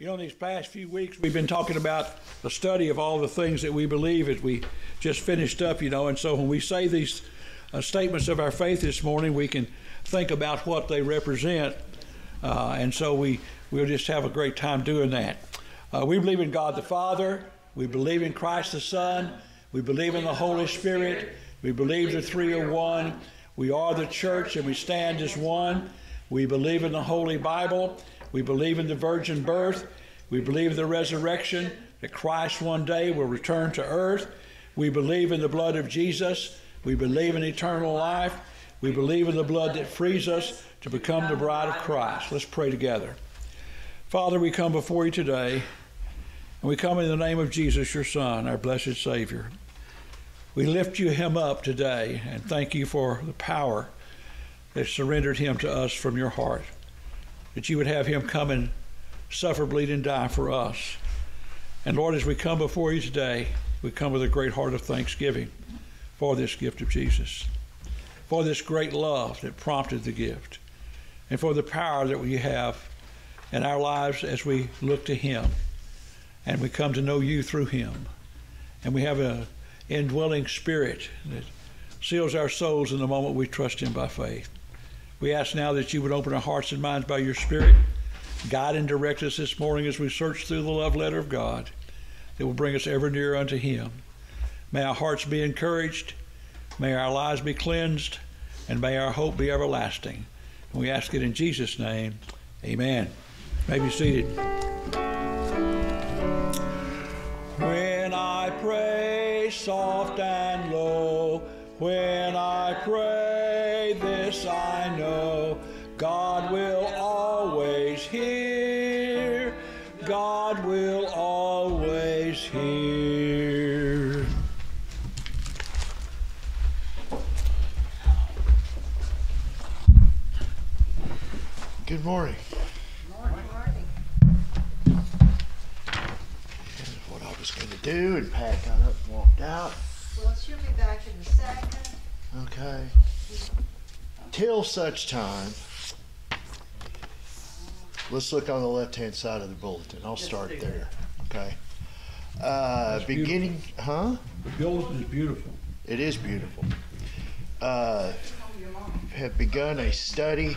You know, in these past few weeks, we've been talking about the study of all the things that we believe as we just finished up, you know. And so when we say these uh, statements of our faith this morning, we can think about what they represent. Uh, and so we, we'll just have a great time doing that. Uh, we believe in God the Father. We believe in Christ the Son. We believe in the Holy Spirit. We believe the three are one. We are the church and we stand as one. We believe in the Holy Bible. We believe in the virgin birth. We believe the resurrection, that Christ one day will return to earth. We believe in the blood of Jesus. We believe in eternal life. We believe in the blood that frees us to become the bride of Christ. Let's pray together. Father, we come before you today, and we come in the name of Jesus, your Son, our blessed Savior. We lift you him up today and thank you for the power that surrendered him to us from your heart that you would have him come and suffer, bleed, and die for us. And Lord, as we come before you today, we come with a great heart of thanksgiving for this gift of Jesus, for this great love that prompted the gift, and for the power that we have in our lives as we look to him and we come to know you through him. And we have an indwelling spirit that seals our souls in the moment we trust him by faith. We ask now that you would open our hearts and minds by your Spirit. Guide and direct us this morning as we search through the love letter of God that will bring us ever nearer unto Him. May our hearts be encouraged. May our lives be cleansed. And may our hope be everlasting. And we ask it in Jesus' name. Amen. You may be seated. When I pray soft and low, when I pray know, God will always hear, God will always hear. Good morning. What I was going to do, and Pat got up and walked out. Well, she'll be back in a second. Okay. Till such time, let's look on the left-hand side of the bulletin. I'll start there. Okay. Uh, beginning, huh? The bulletin is beautiful. It is beautiful. Uh, have begun a study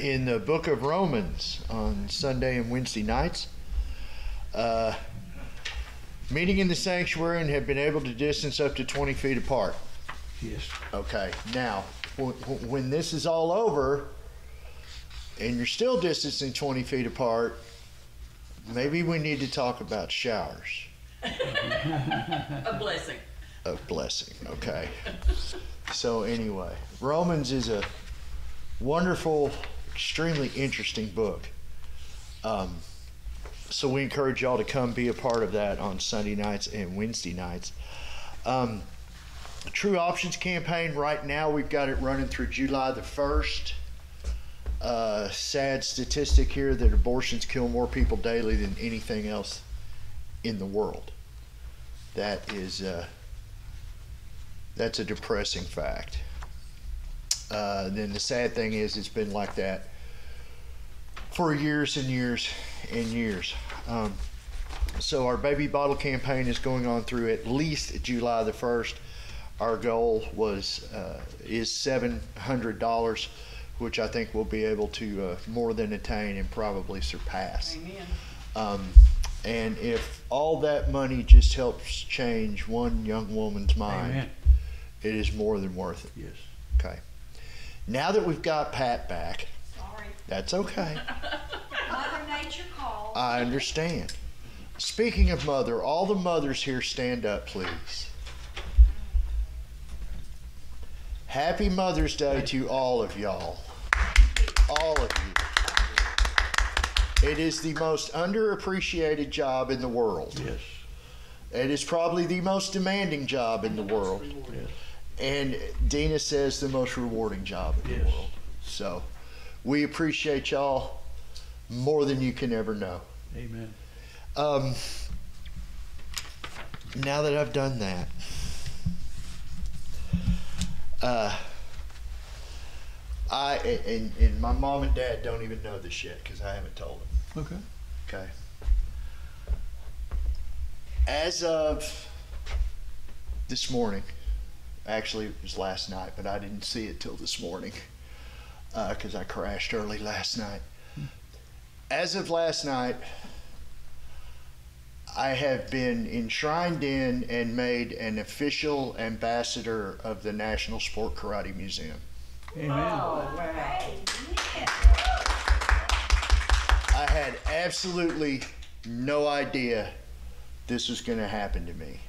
in the book of Romans on Sunday and Wednesday nights. Uh, meeting in the sanctuary and have been able to distance up to 20 feet apart. Yes. Okay, now, w- w- when this is all over and you're still distancing 20 feet apart, maybe we need to talk about showers A blessing. A blessing, okay? So, anyway, Romans is a wonderful, extremely interesting book. Um, so, we encourage y'all to come be a part of that on Sunday nights and Wednesday nights. Um, True Options campaign, right now, we've got it running through July the 1st. Uh, sad statistic here that abortions kill more people daily than anything else in the world. That is. Uh, that's a depressing fact. Uh, then the sad thing is, it's been like that for years and years and years. Um, so our baby bottle campaign is going on through at least July the first. Our goal was uh, is seven hundred dollars, which I think we'll be able to uh, more than attain and probably surpass. Amen. Um, and if all that money just helps change one young woman's mind, Amen. it is more than worth it. Yes. Okay. Now that we've got Pat back, Sorry. that's okay. Mother Nature called. I understand. Speaking of mother, all the mothers here stand up, please. Happy Mother's Day to all of y'all. All of you. It is the most underappreciated job in the world. Yes. It is probably the most demanding job in the world. Yes. And Dena says the most rewarding job in the Yes. world. So we appreciate y'all more than you can ever know. Amen. Um, now that I've done that, uh, I and, and my mom and dad don't even know this yet because I haven't told them. Okay. Okay. As of this morning, actually it was last night, but I didn't see it till this morning because I crashed early last night. As of last night, I have been enshrined in and made an official ambassador of the National Sport Karate Museum. Amen. I had absolutely no idea this was going to happen to me.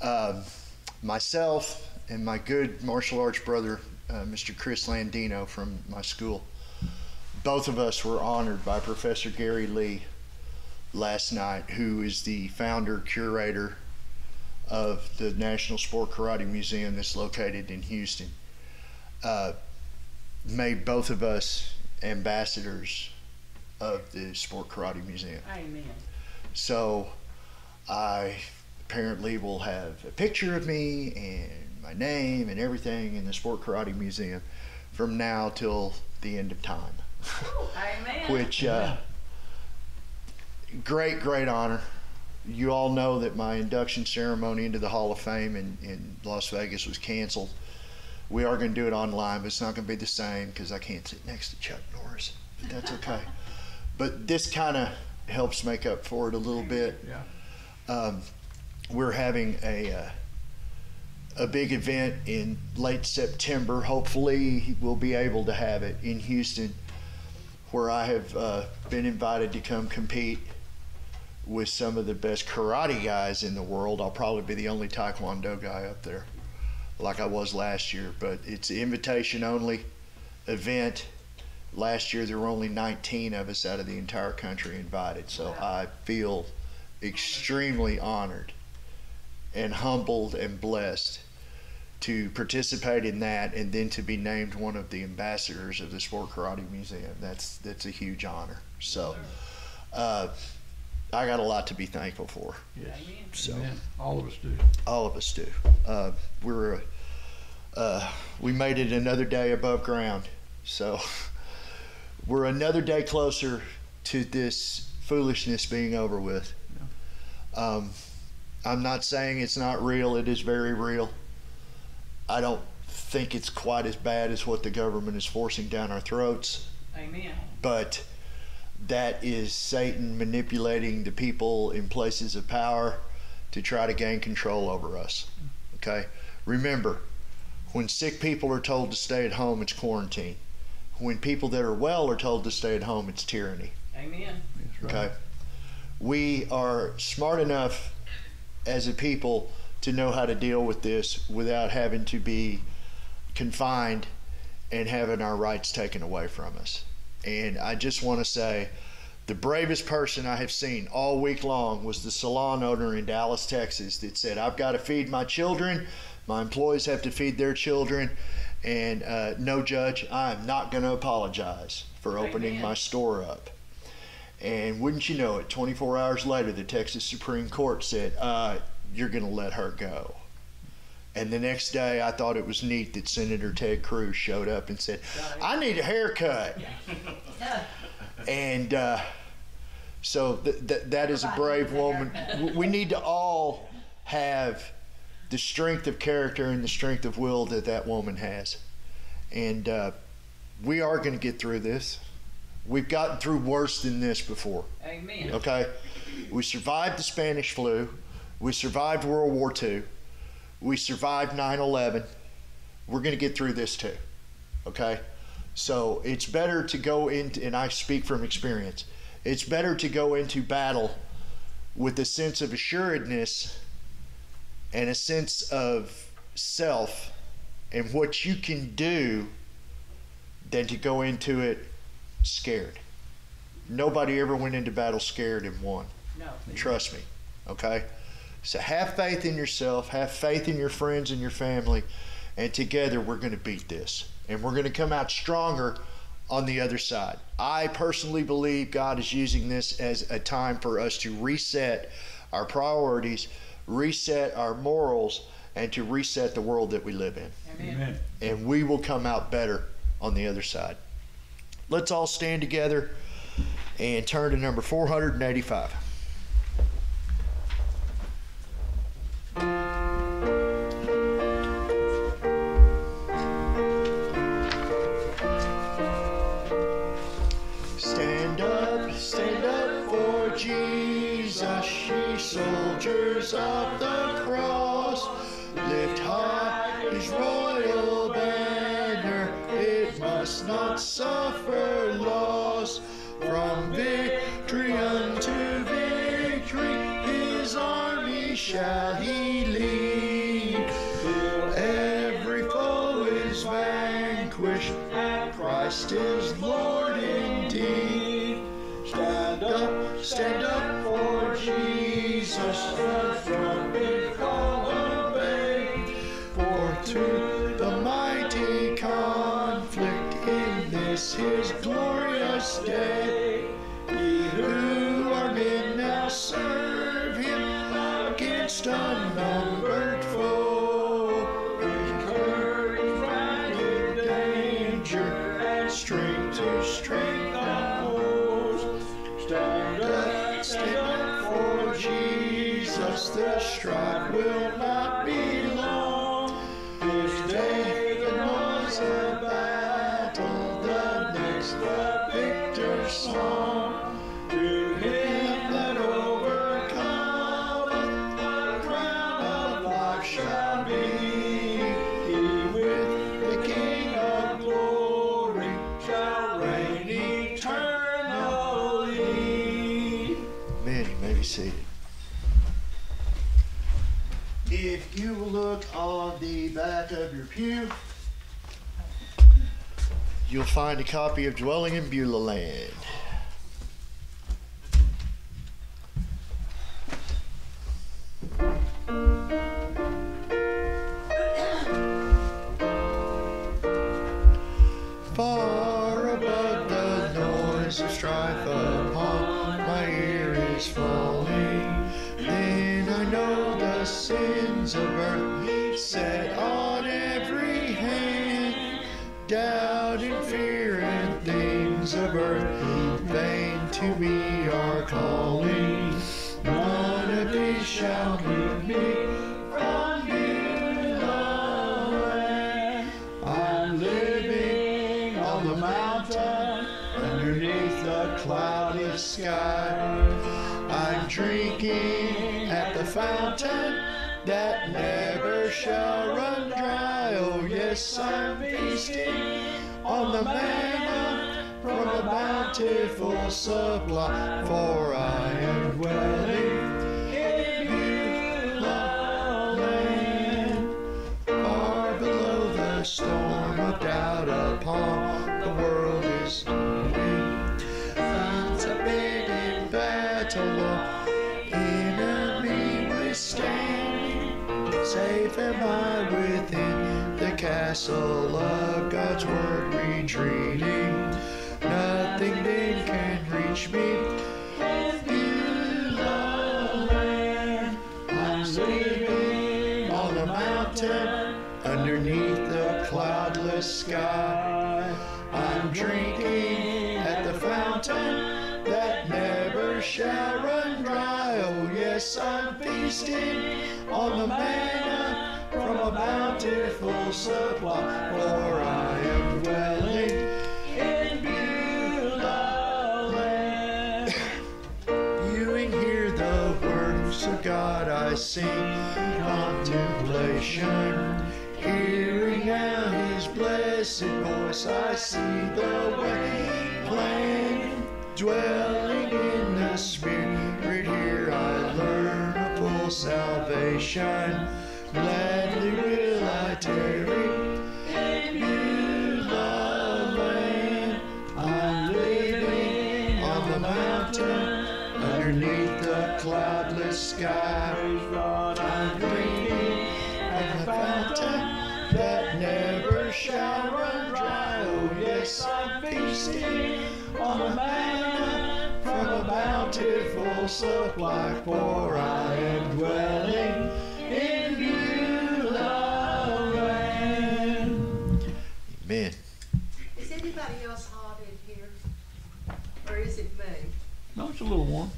Um, myself and my good martial arts brother, uh, Mr. Chris Landino from my school, both of us were honored by Professor Gary Lee last night, who is the founder, curator of the National Sport Karate Museum that's located in Houston. Uh, made both of us ambassadors of the Sport Karate Museum. Amen. So I apparently will have a picture of me and my name and everything in the Sport Karate Museum from now till the end of time. Amen. Which, uh, great, great honor. You all know that my induction ceremony into the Hall of Fame in, in Las Vegas was canceled. We are going to do it online, but it's not going to be the same because I can't sit next to Chuck Norris. But that's okay. but this kind of helps make up for it a little bit. Yeah. Um, we're having a uh, a big event in late September. Hopefully, we'll be able to have it in Houston, where I have uh, been invited to come compete with some of the best karate guys in the world. I'll probably be the only Taekwondo guy up there, like I was last year. But it's an invitation only event. Last year there were only 19 of us out of the entire country invited, so I feel extremely honored and humbled and blessed to participate in that and then to be named one of the ambassadors of the Sport Karate Museum. That's that's a huge honor. So uh, I got a lot to be thankful for. Yes. So Amen. All of us do. all of us do. Uh, we're uh, we made it another day above ground, so we're another day closer to this foolishness being over with. Um, I'm not saying it's not real. It is very real. I don't think it's quite as bad as what the government is forcing down our throats Amen. but that is Satan manipulating the people in places of power to try to gain control over us. Okay? Remember, when sick people are told to stay at home, it's quarantine. When people that are well are told to stay at home, it's tyranny. Amen. Right. Okay? We are smart enough as a people to know how to deal with this without having to be confined and having our rights taken away from us. And I just want to say the bravest person I have seen all week long was the salon owner in Dallas, Texas that said, I've got to feed my children, my employees have to feed their children, and uh, no judge, I am not going to apologize for opening Amen. my store up. And wouldn't you know it, 24 hours later, the Texas Supreme Court said, uh, You're going to let her go. And the next day, I thought it was neat that Senator Ted Cruz showed up and said, I need a haircut. and uh, so th- th- that is a brave woman. We need to all have the strength of character and the strength of will that that woman has. And uh, we are going to get through this. We've gotten through worse than this before. Amen. Okay? We survived the Spanish flu. We survived World War II. We survived 9 11. We're going to get through this too. Okay? So it's better to go into, and I speak from experience, it's better to go into battle with a sense of assuredness and a sense of self and what you can do than to go into it scared. Nobody ever went into battle scared and won. No. Trust me. Okay? So have faith in yourself, have faith in your friends and your family, and together we're going to beat this. And we're going to come out stronger on the other side. I personally believe God is using this as a time for us to reset our priorities, reset our morals, and to reset the world that we live in. Amen. Amen. And we will come out better on the other side. Let's all stand together and turn to number 485. Christ is Lord indeed. Stand up, stand up for Jesus, the trumpet call obey. For to the mighty conflict in this his glorious day, the strife will not be long. Pew, you'll find a copy of Dwelling in Beulah Land. To me are calling. None of these shall keep me from Beulah land. I'm living on the mountain underneath the clouded sky. I'm drinking at the fountain that never shall run dry. Oh, yes, I'm feasting on the from bountiful supply, for I am dwelling in Beulah land. Far below the storm of doubt upon the world is moving. Once a big in battle, enemy withstanding. Safe am I within the castle of God's word retreating. Nothing then can reach me. in Beulah land. I'm sleeping on the mountain underneath the cloudless sky. I'm drinking at the fountain that never shall run dry. Oh, yes, I'm feasting on the manna from a bountiful supply, for I sing contemplation. Hearing now His blessed voice, I see the way plain. Dwelling in the Spirit, here I learn a full salvation. Supply, for I am dwelling in Beulah land. Amen. Is anybody else hot in here? Or is it me? No, it's a little warm.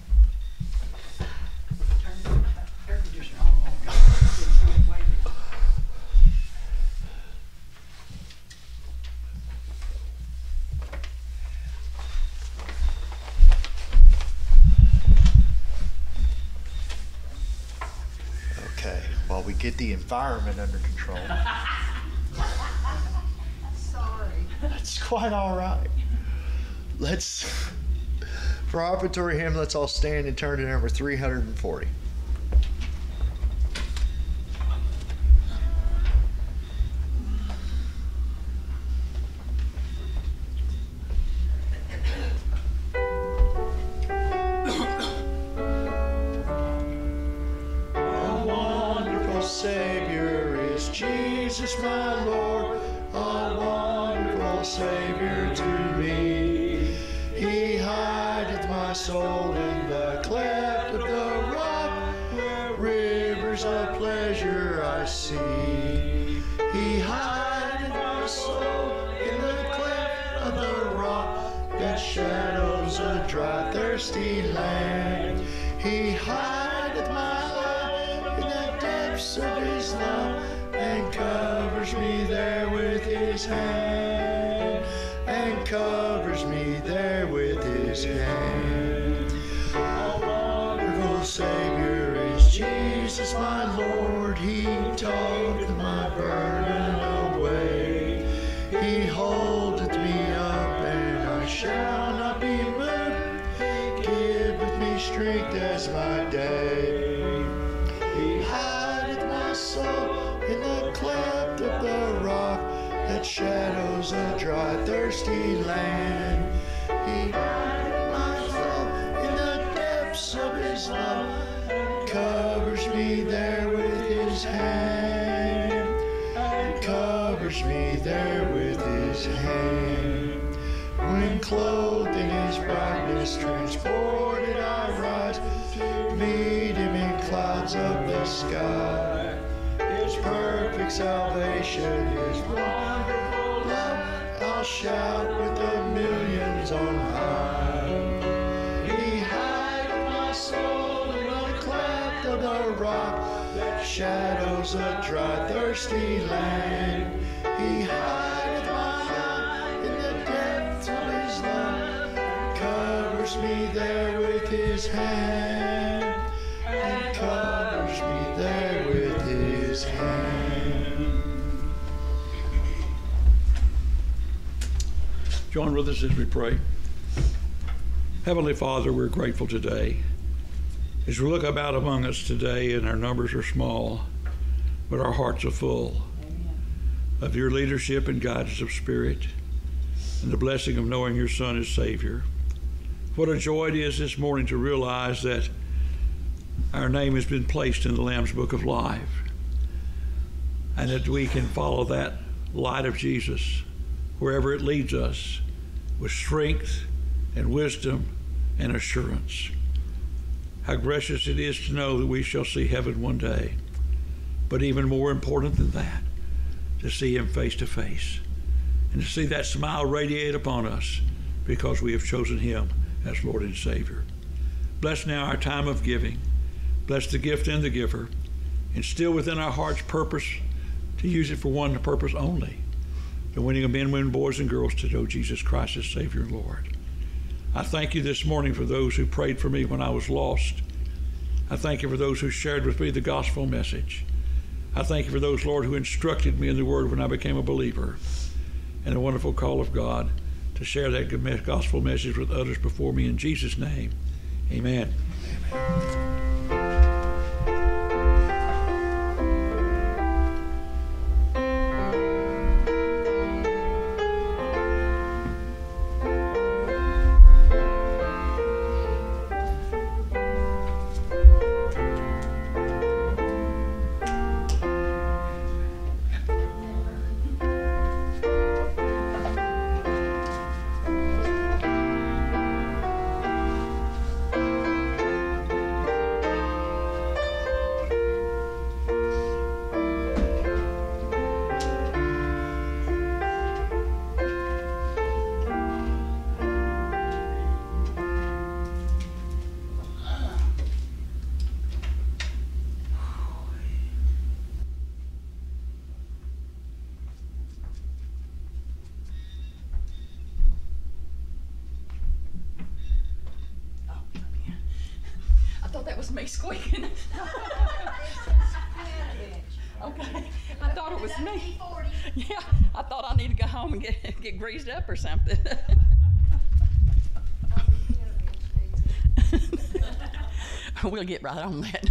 Get the environment under control, Sorry. that's quite all right. Let's, for our offertory hymn, let's all stand and turn to number 340. That shadows a dry, thirsty land. He hideth my life in the depths of his love, and covers me there with his hand, and covers me there with his hand. My day. He hideth my soul in the cleft of the rock that shadows a dry, thirsty land. He hideth my soul in the depths of his love, covers me there with his hand, and covers me there with his hand. When clothed in his brightness, to meet in clouds of the sky. His perfect salvation, is wonderful love, I'll shout with the millions on high. He hid my soul in the cleft of the rock that shadows a dry, thirsty land. He hideth my life in the depths of his love, covers me there with his hand, Join with us as we pray. Heavenly Father, we're grateful today. As we look about among us today, and our numbers are small, but our hearts are full of your leadership and guidance of spirit, and the blessing of knowing your Son as Savior. What a joy it is this morning to realize that our name has been placed in the Lamb's Book of Life, and that we can follow that light of Jesus wherever it leads us with strength and wisdom and assurance. How gracious it is to know that we shall see heaven one day. But even more important than that, to see Him face to face and to see that smile radiate upon us because we have chosen Him as Lord and Savior. Bless now our time of giving. Bless the gift and the giver. And instill within our hearts purpose to use it for one purpose only the winning of men, women, boys, and girls to know Jesus Christ as Savior and Lord. I thank you this morning for those who prayed for me when I was lost. I thank you for those who shared with me the gospel message. I thank you for those, Lord, who instructed me in the word when I became a believer. And the wonderful call of God to share that gospel message with others before me in Jesus' name. Amen. Amen. Was me squeaking. okay, I thought it was me. Yeah, I thought I need to go home and get get greased up or something. we'll get right on that.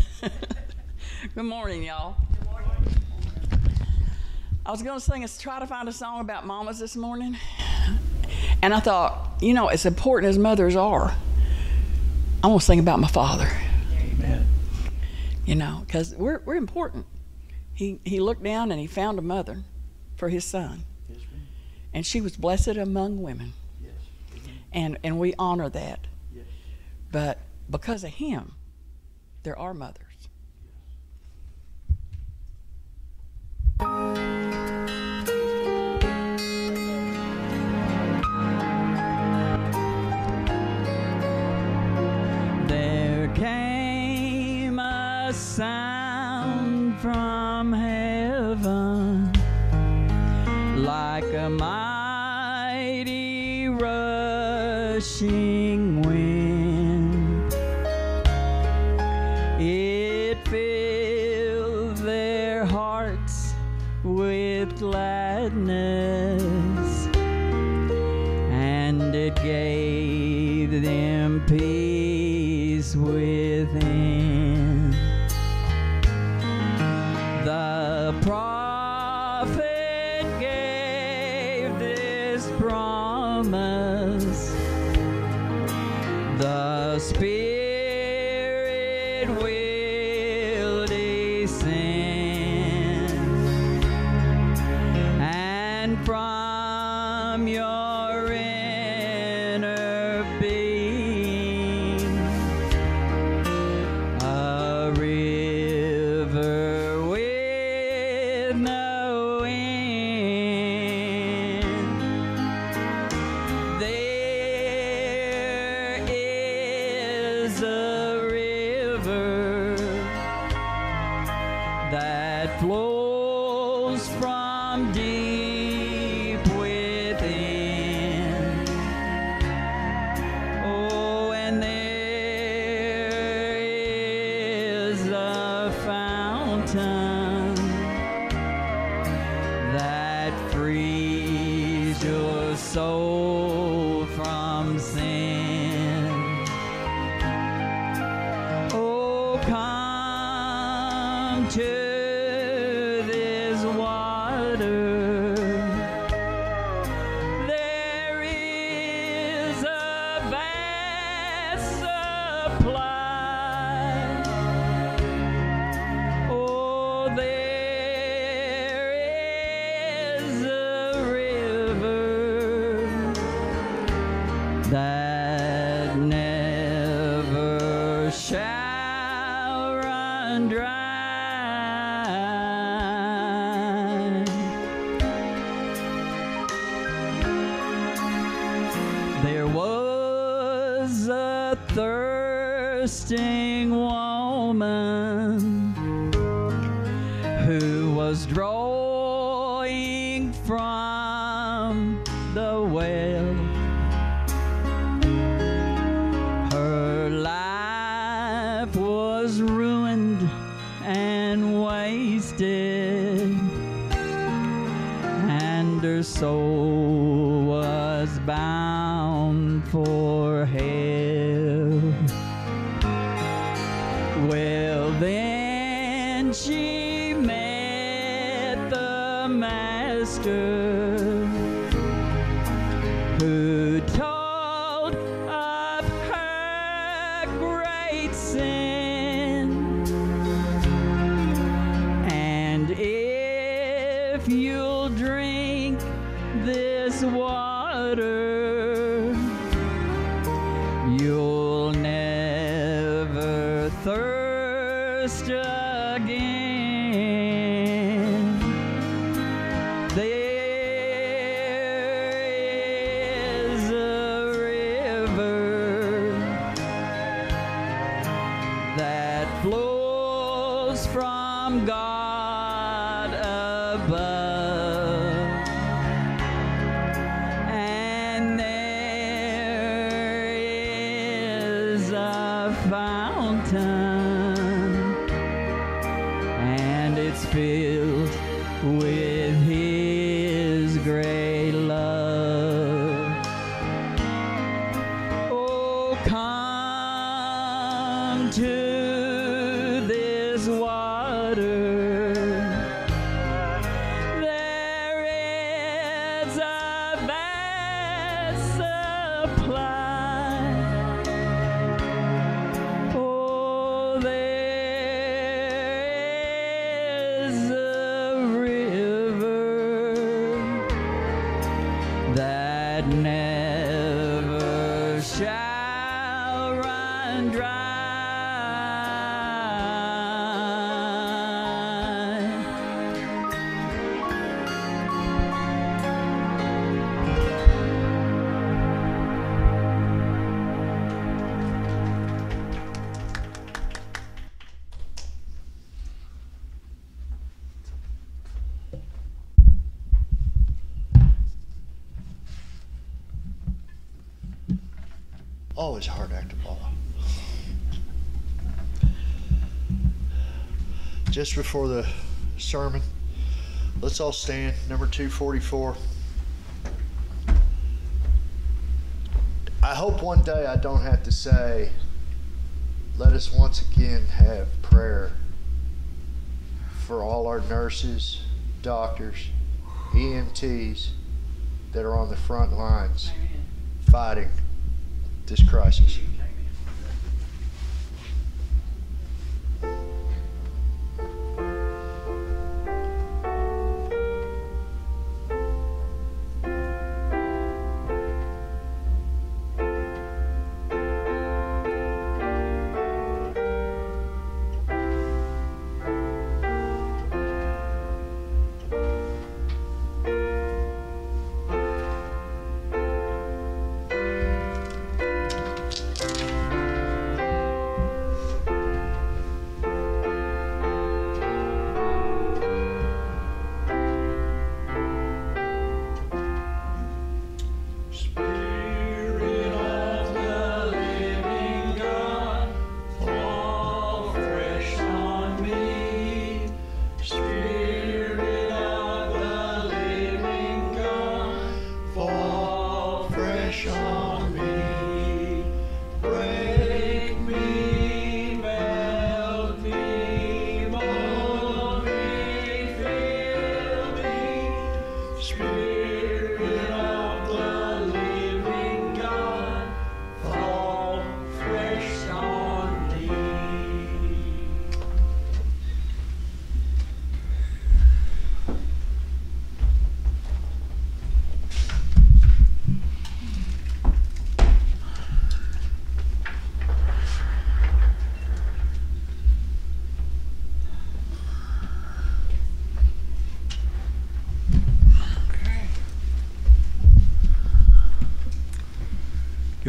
Good morning, y'all. I was going to sing, a, try to find a song about mamas this morning. And I thought, you know, as important as mothers are, I'm going to sing about my father. You know, because we're, we're important. He, he looked down and he found a mother for his son. Yes. And she was blessed among women. Yes. And, and we honor that. Yes. But because of him, there are mothers. Sound from heaven like a mighty rushing master Always a hard act to follow. Just before the sermon, let's all stand. Number 244. I hope one day I don't have to say, let us once again have prayer for all our nurses, doctors, EMTs that are on the front lines fighting this crisis.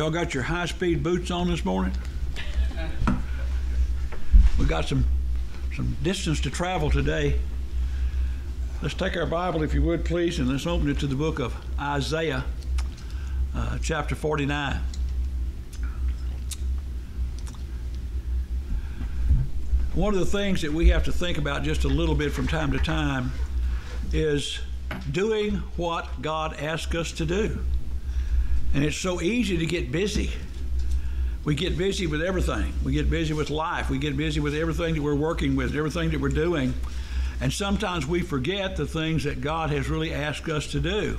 Y'all got your high-speed boots on this morning? We got some some distance to travel today. Let's take our Bible, if you would, please, and let's open it to the book of Isaiah, uh, chapter 49. One of the things that we have to think about just a little bit from time to time is doing what God asks us to do. And it's so easy to get busy. We get busy with everything. We get busy with life. We get busy with everything that we're working with, everything that we're doing. And sometimes we forget the things that God has really asked us to do.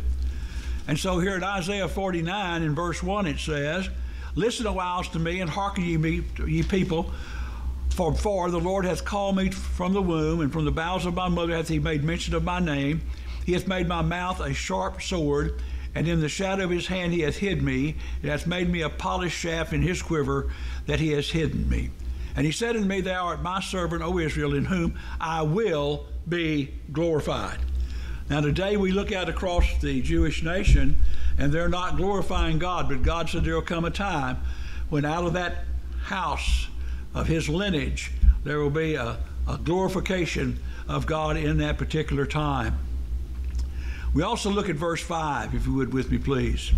And so here at Isaiah 49 in verse 1 it says, Listen a while to me and hearken ye, me, ye people, for, for the Lord hath called me from the womb, and from the bowels of my mother hath he made mention of my name. He hath made my mouth a sharp sword, and in the shadow of his hand he hath hid me. He hath made me a polished shaft in his quiver, that he has hidden me. And he said unto me, Thou art my servant, O Israel, in whom I will be glorified. Now, today we look out across the Jewish nation, and they're not glorifying God, but God said there will come a time when out of that house of his lineage, there will be a, a glorification of God in that particular time. We also look at verse 5, if you would with me, please.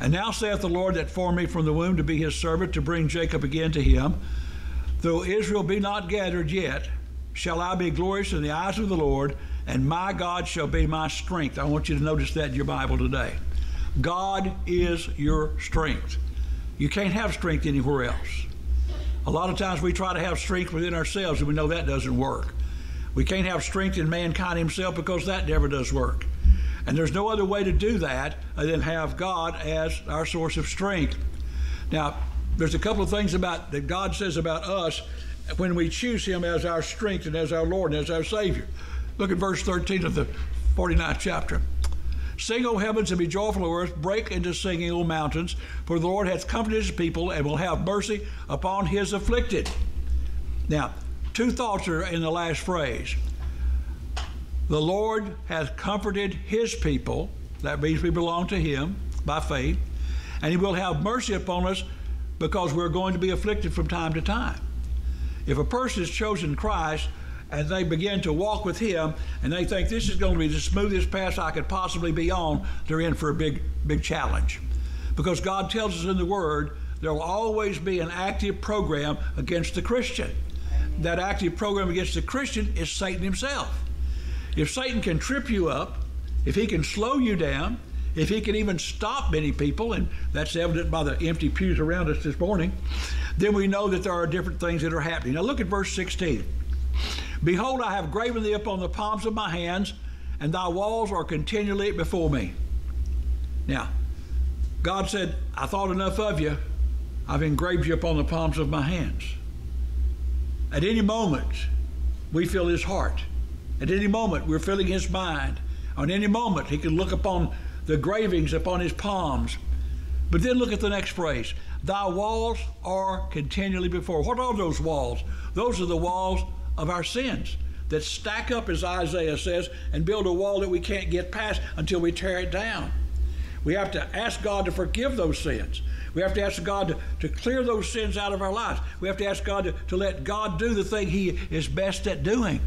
And now saith the Lord that formed me from the womb to be his servant, to bring Jacob again to him. Though Israel be not gathered yet, shall I be glorious in the eyes of the Lord, and my God shall be my strength. I want you to notice that in your Bible today. God is your strength. You can't have strength anywhere else. A lot of times we try to have strength within ourselves, and we know that doesn't work. We can't have strength in mankind himself because that never does work. And there's no other way to do that than have God as our source of strength. Now, there's a couple of things about that God says about us when we choose Him as our strength and as our Lord and as our Savior. Look at verse 13 of the 49th chapter. Sing, O heavens, and be joyful, O earth. Break into singing, O mountains, for the Lord hath comforted his people and will have mercy upon his afflicted. Now, two thoughts are in the last phrase. The Lord has comforted his people. That means we belong to him by faith. And he will have mercy upon us because we're going to be afflicted from time to time. If a person has chosen Christ, and they begin to walk with him and they think this is going to be the smoothest path I could possibly be on, they're in for a big, big challenge. Because God tells us in the Word there will always be an active program against the Christian. That active program against the Christian is Satan himself. If Satan can trip you up, if he can slow you down, if he can even stop many people, and that's evident by the empty pews around us this morning, then we know that there are different things that are happening. Now look at verse 16. Behold, I have graven thee upon the palms of my hands, and thy walls are continually before me. Now, God said, I thought enough of you. I've engraved you upon the palms of my hands. At any moment, we feel his heart. At any moment, we're filling his mind. On any moment, he can look upon the gravings upon his palms. But then look at the next phrase. Thy walls are continually before. What are those walls? Those are the walls of our sins that stack up, as Isaiah says, and build a wall that we can't get past until we tear it down. We have to ask God to forgive those sins. We have to ask God to, to clear those sins out of our lives. We have to ask God to, to let God do the thing He is best at doing.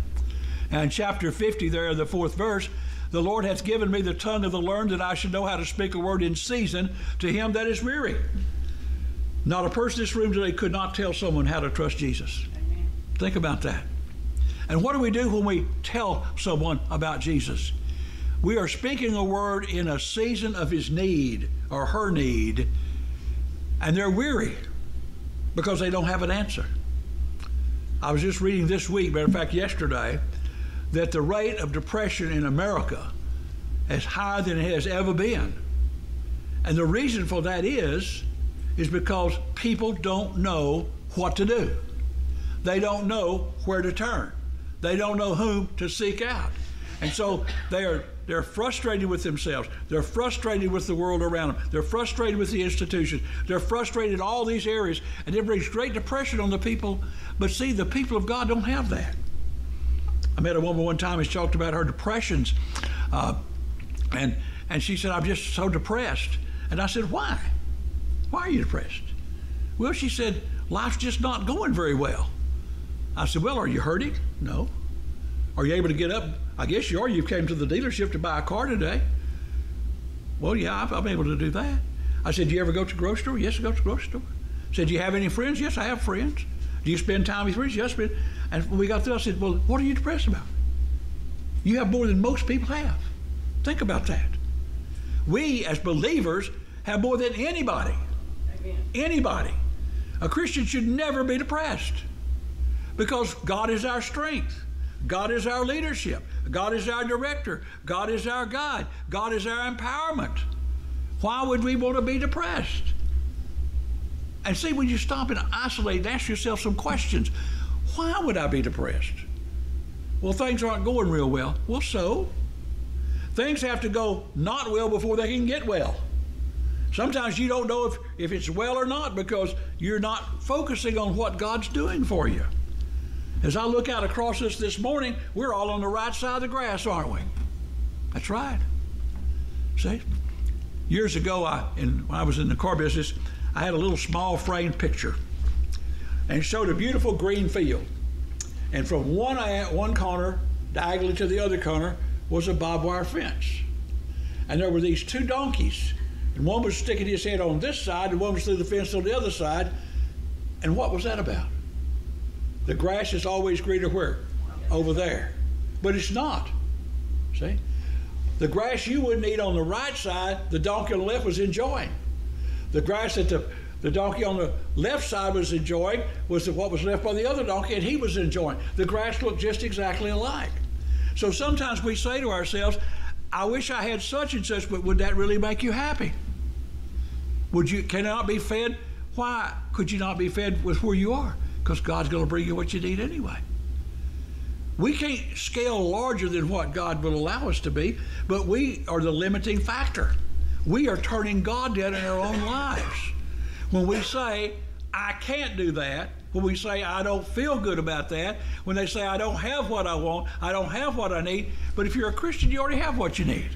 And chapter 50, there, the fourth verse, the Lord hath given me the tongue of the learned that I should know how to speak a word in season to him that is weary. Not a person in this room today could not tell someone how to trust Jesus. Amen. Think about that. And what do we do when we tell someone about Jesus? We are speaking a word in a season of his need or her need, and they're weary because they don't have an answer. I was just reading this week, matter of fact, yesterday, that the rate of depression in America is higher than it has ever been. And the reason for that is, is because people don't know what to do. They don't know where to turn. They don't know whom to seek out. And so they are they're frustrated with themselves. They're frustrated with the world around them. They're frustrated with the institutions. They're frustrated in all these areas. And it brings great depression on the people. But see, the people of God don't have that. I met a woman one time, and she talked about her depressions. Uh, and, and she said, I'm just so depressed. And I said, Why? Why are you depressed? Well, she said, Life's just not going very well. I said, Well, are you hurting? No. Are you able to get up? I guess you are. You came to the dealership to buy a car today. Well, yeah, I'm able to do that. I said, Do you ever go to the grocery store? Yes, I go to the grocery store. I said, Do you have any friends? Yes, I have friends. Do you spend time with friends? Yes, I spend. And when we got through, I said, Well, what are you depressed about? You have more than most people have. Think about that. We, as believers, have more than anybody. Amen. Anybody. A Christian should never be depressed because God is our strength. God is our leadership. God is our director. God is our guide. God is our empowerment. Why would we want to be depressed? And see, when you stop and isolate ask yourself some questions, why would I be depressed? Well, things aren't going real well. Well, so? Things have to go not well before they can get well. Sometimes you don't know if, if it's well or not because you're not focusing on what God's doing for you. As I look out across us this morning, we're all on the right side of the grass, aren't we? That's right. See? Years ago, I, in, when I was in the car business, I had a little small frame picture and showed a beautiful green field. And from one, uh, one corner, diagonally to the other corner, was a barbed wire fence. And there were these two donkeys. And one was sticking his head on this side, and one was through the fence on the other side. And what was that about? The grass is always greener where? Over there. But it's not. See? The grass you wouldn't eat on the right side, the donkey on the left was enjoying. The grass that the The donkey on the left side was enjoying was what was left by the other donkey, and he was enjoying. The grass looked just exactly alike. So sometimes we say to ourselves, I wish I had such and such, but would that really make you happy? Would you cannot be fed? Why could you not be fed with where you are? Because God's going to bring you what you need anyway. We can't scale larger than what God will allow us to be, but we are the limiting factor. We are turning God dead in our own lives. When we say, I can't do that, when we say, I don't feel good about that, when they say, I don't have what I want, I don't have what I need, but if you're a Christian, you already have what you need.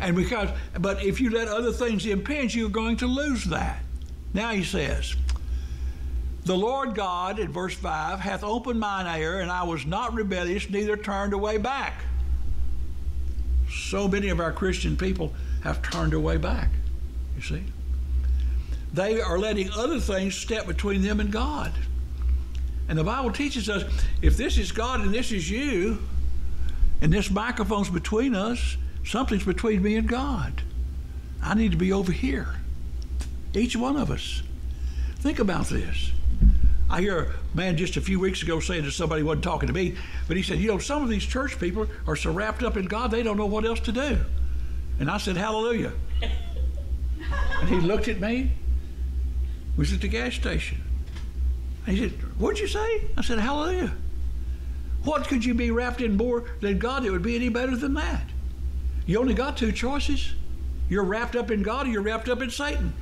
And because, but if you let other things impinge, you're going to lose that. Now he says, The Lord God, in verse 5, hath opened mine ear, and I was not rebellious, neither turned away back. So many of our Christian people have turned away back, you see. They are letting other things step between them and God. And the Bible teaches us if this is God and this is you, and this microphone's between us, something's between me and God. I need to be over here. Each one of us. Think about this. I hear a man just a few weeks ago saying to somebody, wasn't talking to me, but he said, You know, some of these church people are so wrapped up in God, they don't know what else to do. And I said, Hallelujah. and he looked at me, We was at the gas station. And he said, What'd you say? I said, Hallelujah. What could you be wrapped in more than God that would be any better than that? You only got two choices. You're wrapped up in God or you're wrapped up in Satan.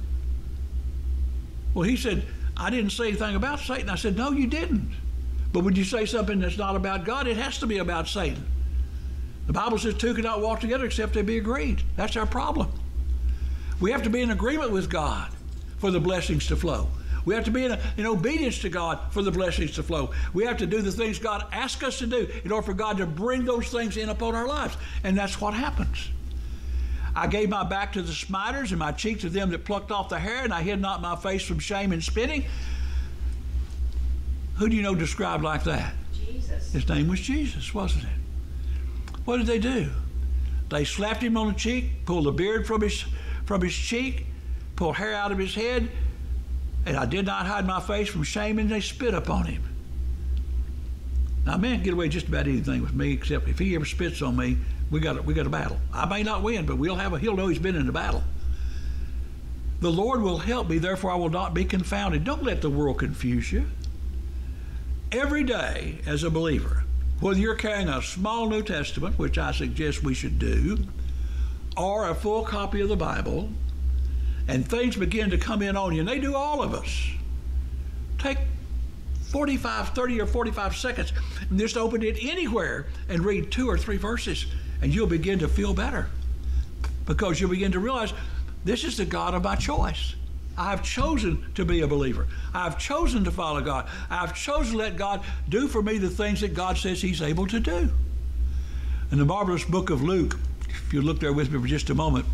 Well, he said, I didn't say anything about Satan. I said, No, you didn't. But when you say something that's not about God, it has to be about Satan. The Bible says two cannot walk together except they be agreed. That's our problem. We have to be in agreement with God for the blessings to flow. We have to be in, a, in, obedience to God for the blessings to flow. We have to do the things God asks us to do in order for God to bring those things in upon our lives. And that's what happens. I gave my back to the smiters and my cheek to them that plucked off the hair, and I hid not my face from shame and spitting. Who do you know described like that? Jesus. His name was Jesus, wasn't it? What did they do? They slapped him on the cheek, pulled the beard from his, from his cheek, pulled hair out of his head, and I did not hide my face from shame, and they spit upon him. Now, a man get away just about anything with me, except if he ever spits on me, we got a, we got a battle. I may not win, but we'll have a. He'll know he's been in the battle. The Lord will help me, therefore I will not be confounded. Don't let the world confuse you. Every day, as a believer, whether you're carrying a small New Testament, which I suggest we should do, or a full copy of the Bible, and things begin to come in on you, and they do all of us. Take 45, 30, or 45 seconds and just open it anywhere and read two or three verses, and you'll begin to feel better because you'll begin to realize this is the God of my choice. I've chosen to be a believer. I've chosen to follow God. I've chosen to let God do for me the things that God says He's able to do. In the marvelous book of Luke, if you look there with me for just a moment,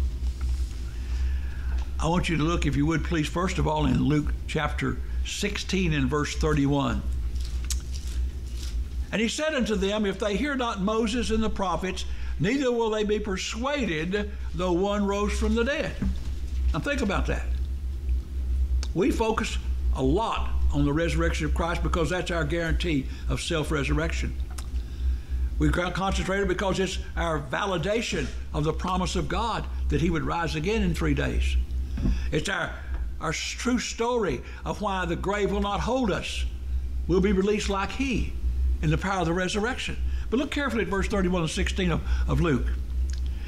I want you to look, if you would please, first of all, in Luke chapter 16 and verse 31. And he said unto them, If they hear not Moses and the prophets, neither will they be persuaded, though one rose from the dead. Now think about that. We focus a lot on the resurrection of Christ because that's our guarantee of self resurrection. We concentrate because it's our validation of the promise of God that He would rise again in three days. It's our, our true story of why the grave will not hold us. We'll be released like He in the power of the resurrection. But look carefully at verse 31 and 16 of, of Luke.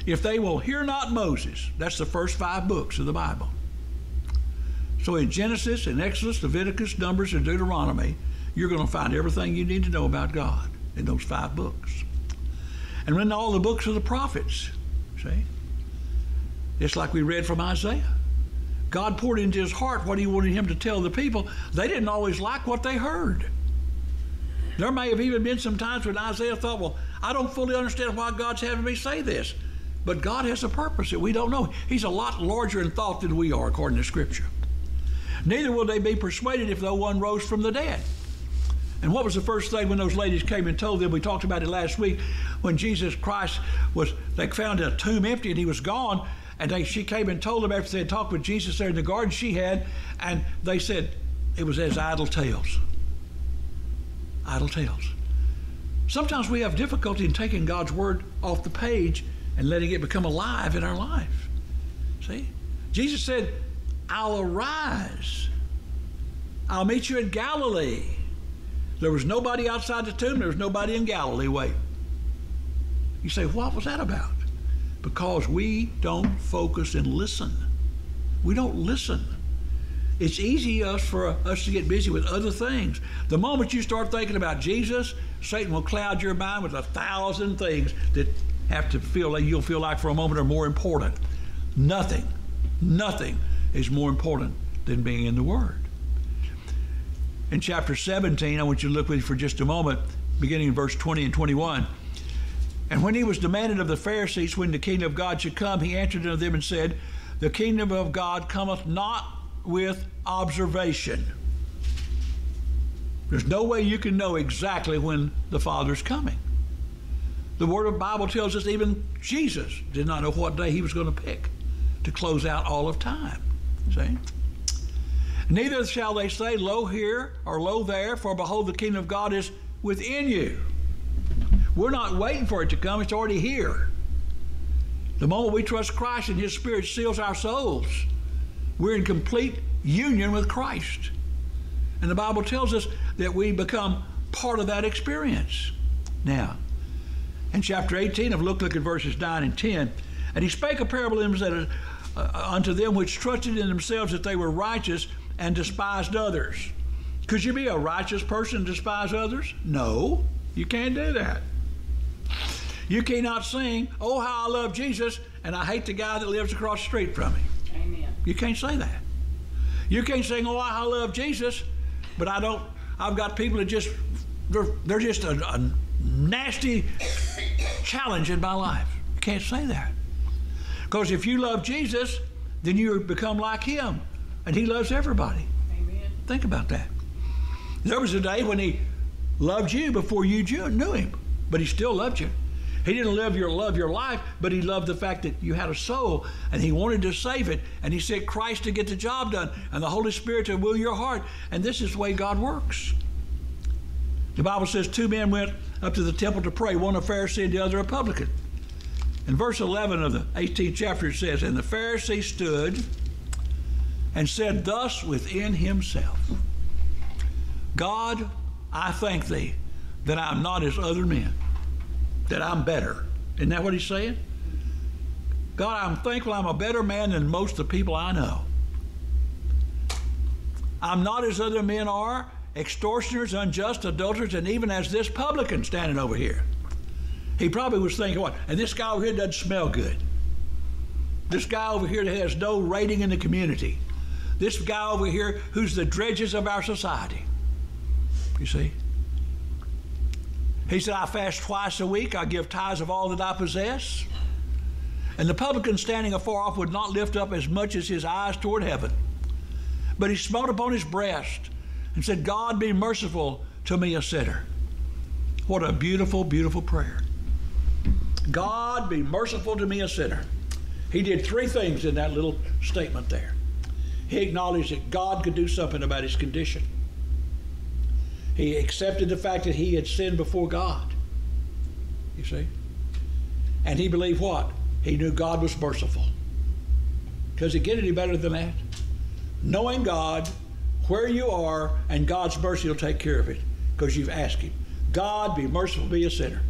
If they will hear not Moses, that's the first five books of the Bible. So in Genesis in Exodus, Leviticus, Numbers, and Deuteronomy, you're going to find everything you need to know about God in those five books. And then all the books of the prophets, see? It's like we read from Isaiah. God poured into his heart what he wanted him to tell the people. They didn't always like what they heard. There may have even been some times when Isaiah thought, well, I don't fully understand why God's having me say this. But God has a purpose that we don't know. He's a lot larger in thought than we are, according to Scripture. Neither will they be persuaded if though one rose from the dead. And what was the first thing when those ladies came and told them? We talked about it last week when Jesus Christ was, they found a tomb empty and he was gone. And they, she came and told them after they had talked with Jesus there in the garden she had, and they said it was as idle tales. Idle tales. Sometimes we have difficulty in taking God's word off the page and letting it become alive in our life. See? Jesus said, I'll arise. I'll meet you in Galilee. There was nobody outside the tomb, there was nobody in Galilee Wait. You say, what was that about? Because we don't focus and listen. We don't listen. It's easy us for us to get busy with other things. The moment you start thinking about Jesus, Satan will cloud your mind with a thousand things that have to feel like you'll feel like for a moment are more important. Nothing, nothing is more important than being in the Word. In chapter 17, I want you to look with me for just a moment, beginning in verse 20 and 21. And when he was demanded of the Pharisees when the kingdom of God should come, he answered unto them and said, The kingdom of God cometh not with observation. There's no way you can know exactly when the Father's coming. The Word of Bible tells us even Jesus did not know what day he was going to pick to close out all of time. See? Neither shall they say, Lo here or lo there, for behold, the kingdom of God is within you. We're not waiting for it to come, it's already here. The moment we trust Christ and His Spirit seals our souls, we're in complete union with Christ. And the Bible tells us that we become part of that experience. Now, in chapter 18 of Luke, look at verses 9 and 10. And he spake a parable to them, that, uh, unto them which trusted in themselves that they were righteous and despised others. Could you be a righteous person and despise others? No, you can't do that. You cannot sing, Oh, how I love Jesus, and I hate the guy that lives across the street from me. Amen. You can't say that. You can't sing, Oh, I love Jesus, but I don't, I've got people that just, they're, they're just a, a nasty challenge in my life. You can't say that. Because if you love Jesus, then you become like him, and he loves everybody. Amen. Think about that. There was a day when he loved you before you knew him, but he still loved you. He didn't live your love your life, but he loved the fact that you had a soul and he wanted to save it. And he sent Christ to get the job done and the Holy Spirit to will your heart. And this is the way God works. The Bible says two men went up to the temple to pray, one a Pharisee and the other a publican. In verse 11 of the 18th chapter, it says, And the Pharisee stood and said thus within himself, God, I thank thee that I'm not as other men, that I'm better. Isn't that what he's saying? God, I'm thankful I'm a better man than most of the people I know. I'm not as other men are, extortioners, unjust, adulterers, and even as this publican standing over here. He probably was thinking, what? And this guy over here doesn't smell good. This guy over here that has no rating in the community. This guy over here who's the dredges of our society. You see? He said, I fast twice a week. I give tithes of all that I possess. And the publican standing afar off would not lift up as much as his eyes toward heaven. But he smote upon his breast and said, God be merciful to me, a sinner. What a beautiful, beautiful prayer. God be merciful to me, a sinner. He did three things in that little statement there. He acknowledged that God could do something about his condition. He accepted the fact that he had sinned before God. You see? And he believed what? He knew God was merciful. Does it get any better than that? Knowing God, where you are, and God's mercy will take care of it because you've asked Him. God, be merciful, be a sinner.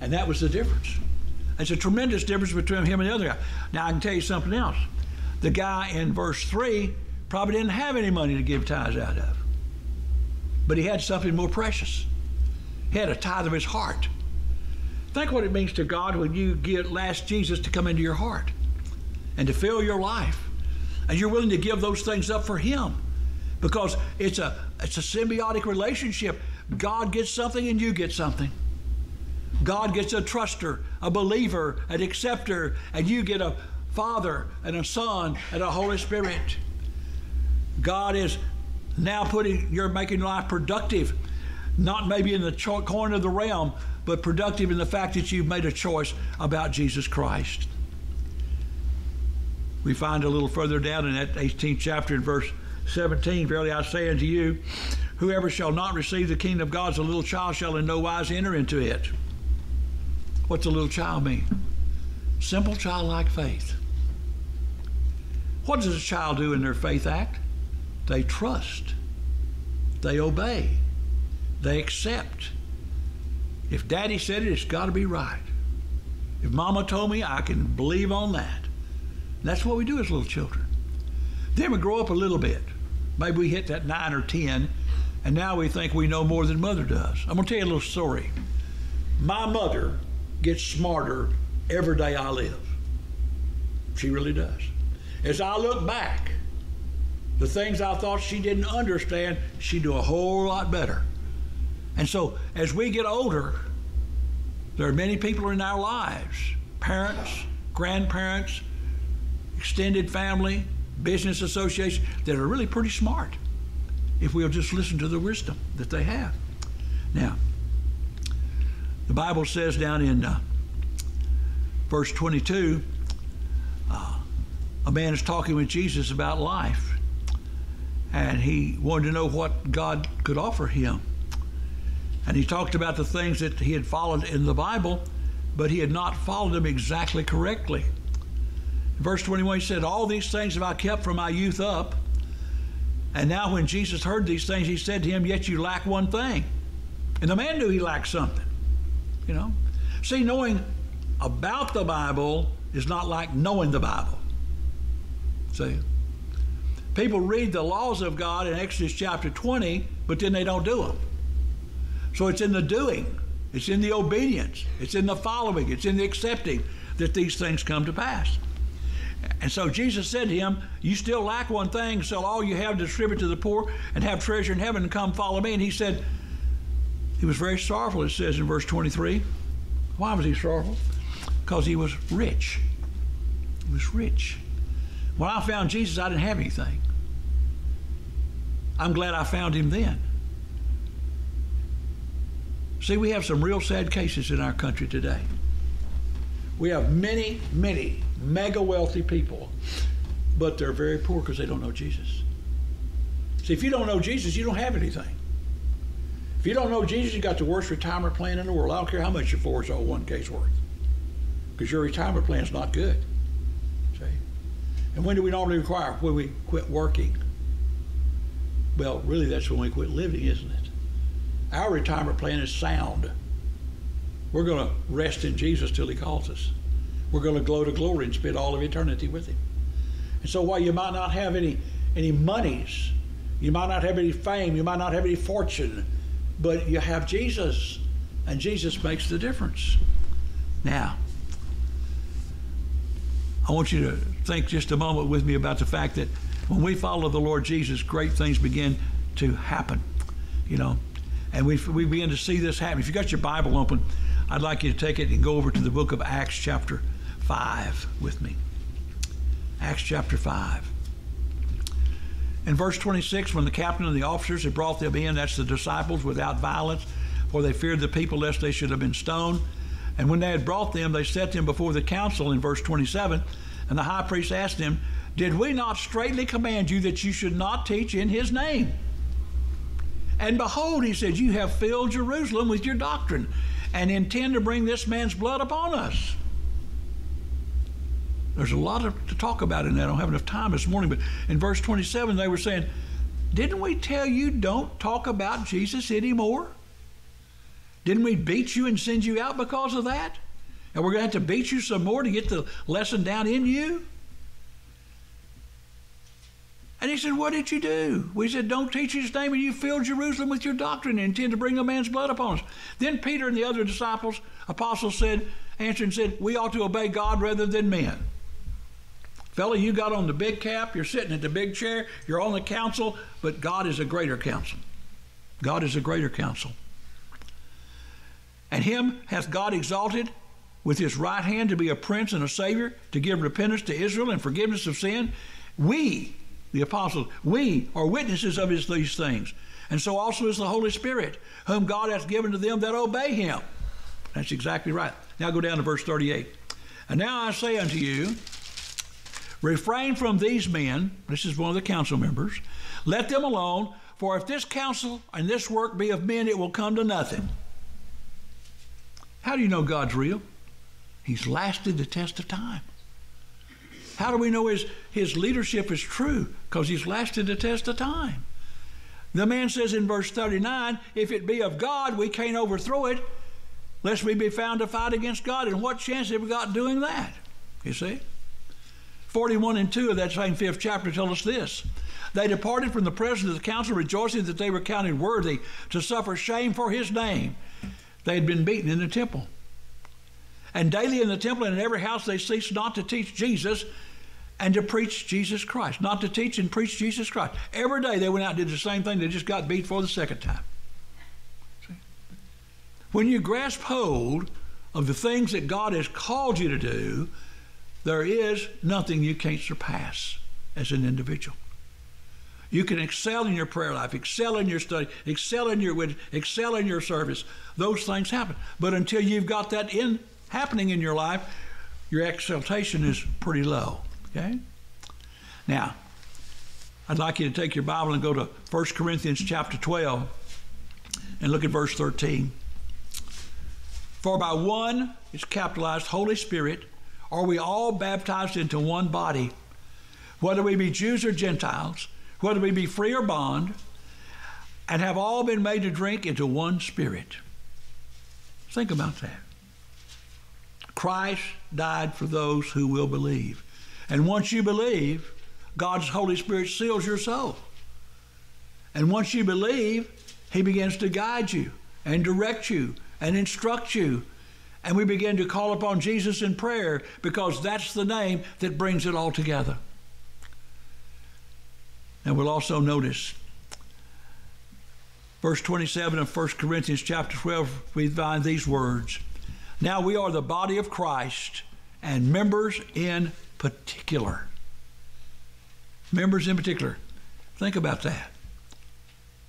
And that was the difference. It's a tremendous difference between him and the other guy. Now, I can tell you something else. The guy in verse 3 probably didn't have any money to give tithes out of, but he had something more precious. He had a tithe of his heart. Think what it means to God when you get, last Jesus to come into your heart and to fill your life. And you're willing to give those things up for Him because it's a, it's a symbiotic relationship. God gets something and you get something. God gets a truster, a believer, an acceptor, and you get a Father and a Son and a Holy Spirit. God is now putting, you're making life productive, not maybe in the cho- corner of the realm, but productive in the fact that you've made a choice about Jesus Christ. we find a little further down in that 18th chapter in verse 17, Verily I say unto you, whoever shall not receive the kingdom of God as a little child shall in no wise enter into it. What's a little child mean? Simple childlike faith. What does a child do in their faith act? They trust. They obey. They accept. If daddy said it, it's got to be right. If mama told me, I can believe on that. That's what we do as little children. Then we grow up a little bit. Maybe we hit that nine or ten, and now we think we know more than mother does. I'm going to tell you a little story. My mother gets smarter every day I live. She really does. As I look back, the things I thought she didn't understand, she do a whole lot better. And so as we get older, there are many people in our lives, parents, grandparents, extended family, business associations, that are really pretty smart if we'll just listen to the wisdom that they have. Now, the Bible says down in uh, verse 22, uh, a man is talking with Jesus about life, and he wanted to know what God could offer him. And he talked about the things that he had followed in the Bible, but he had not followed them exactly correctly. In verse 21, he said, All these things have I kept from my youth up. And now, when Jesus heard these things, he said to him, Yet you lack one thing. And the man knew he lacked something. You know? See, knowing about the Bible is not like knowing the Bible. See? People read the laws of God in Exodus chapter 20, but then they don't do them. So it's in the doing, it's in the obedience, it's in the following, it's in the accepting that these things come to pass. And so Jesus said to him, You still lack one thing, sell all you have, distribute to the poor, and have treasure in heaven, and come follow me. And he said, He was very sorrowful, it says in verse 23. Why was he sorrowful? Because he was rich. He was rich. When I found Jesus, I didn't have anything. I'm glad I found him then. See, we have some real sad cases in our country today. We have many, many mega wealthy people, but they're very poor because they don't know Jesus. See, if you don't know Jesus, you don't have anything. If you don't know Jesus, you got the worst retirement plan in the world. I don't care how much your 401k is worth, because your retirement plan is not good. See? And when do we normally require? When we quit working. Well, really, that's when we quit living, isn't it? Our retirement plan is sound. We're going to rest in Jesus till He calls us. We're going to glow to glory and spend all of eternity with Him. And so, while you might not have any any monies, you might not have any fame, you might not have any fortune, but you have Jesus, and Jesus makes the difference. Now, I want you to think just a moment with me about the fact that when we follow the Lord Jesus, great things begin to happen. You know, and we, we begin to see this happen. If you got your Bible open, I'd like you to take it and go over to the book of Acts, chapter 5, with me. Acts chapter 5. In verse 26, when the captain and the officers had brought them in, that's the disciples, without violence, for they feared the people lest they should have been stoned. And when they had brought them, they set them before the council in verse 27. And the high priest asked them, Did we not straightly command you that you should not teach in his name? And behold, he said, You have filled Jerusalem with your doctrine and intend to bring this man's blood upon us. There's a lot of, to talk about in that. I don't have enough time this morning, but in verse 27, they were saying, Didn't we tell you don't talk about Jesus anymore? Didn't we beat you and send you out because of that? And we're going to have to beat you some more to get the lesson down in you? And he said, What did you do? We said, Don't teach his name, and you fill Jerusalem with your doctrine and intend to bring a man's blood upon us. Then Peter and the other disciples, apostles, said, answered and said, We ought to obey God rather than men. Fella, you got on the big cap, you're sitting at the big chair, you're on the council, but God is a greater council. God is a greater council. And him hath God exalted with his right hand to be a prince and a savior, to give repentance to Israel and forgiveness of sin. We, the apostles, we are witnesses of his, these things. And so also is the Holy Spirit, whom God hath given to them that obey him. That's exactly right. Now go down to verse 38. And now I say unto you, Refrain from these men, this is one of the council members, let them alone, for if this counsel and this work be of men, it will come to nothing. How do you know God's real? He's lasted the test of time. How do we know his, his leadership is true? Because he's lasted the test of time. The man says in verse 39 if it be of God, we can't overthrow it, lest we be found to fight against God. And what chance have we got doing that? You see? 41 and 2 of that same fifth chapter tell us this. They departed from the presence of the council, rejoicing that they were counted worthy to suffer shame for his name. They had been beaten in the temple. And daily in the temple and in every house they ceased not to teach Jesus and to preach Jesus Christ. Not to teach and preach Jesus Christ. Every day they went out and did the same thing. They just got beat for the second time. See? When you grasp hold of the things that God has called you to do, there is nothing you can't surpass as an individual. You can excel in your prayer life, excel in your study, excel in your witness, excel in your service. Those things happen. But until you've got that in happening in your life, your exaltation is pretty low. Okay? Now, I'd like you to take your Bible and go to 1 Corinthians chapter 12 and look at verse 13. For by one, it's capitalized, Holy Spirit, are we all baptized into one body, whether we be Jews or Gentiles, whether we be free or bond, and have all been made to drink into one spirit. Think about that. Christ died for those who will believe. And once you believe, God's Holy Spirit seals your soul. And once you believe, He begins to guide you and direct you and instruct you. And we begin to call upon Jesus in prayer because that's the name that brings it all together. And we'll also notice verse 27 of 1 Corinthians chapter 12, we find these words. Now we are the body of Christ and members in particular. Members in particular. Think about that.